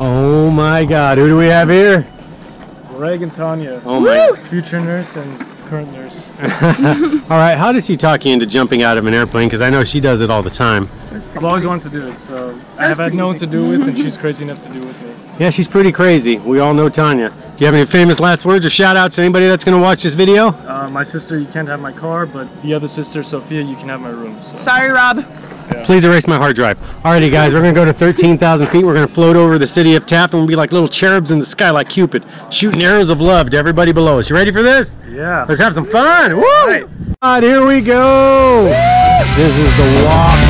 Oh my God, who do we have here? Greg and Tanya, Oh my. future nurse and current nurse. All right, how does she talk you into jumping out of an airplane? Because I know she does it all the time. I've always wanted to do it, so I have had no one to do with, and she's crazy enough to do with me. Yeah, she's pretty crazy. We all know Tanya. Do you have any famous last words or shout outs to anybody that's going to watch this video? Uh, my sister, you can't have my car, but the other sister, Sophia, you can have my room. So. Sorry, Rob. Please erase my hard drive. Alrighty, guys, we're gonna go to 13,000 feet. We're gonna float over the city of Taft and we'll be like little cherubs in the sky, like Cupid, shooting arrows of love to everybody below us. You ready for this? Yeah. Let's have some fun. Woo! All right, here we go. This is the walk.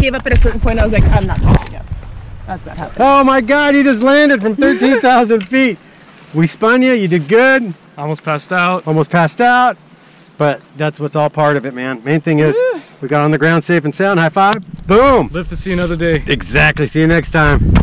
Gave up at a certain point. I was like, I'm not catching up. That's what happened. Oh my God, you just landed from 13,000 feet. We spun you, you did good. Almost passed out. Almost passed out, but that's what's all part of it, man. Main thing is we got on the ground safe and sound. High five. Boom. Live to see another day. Exactly. See you next time.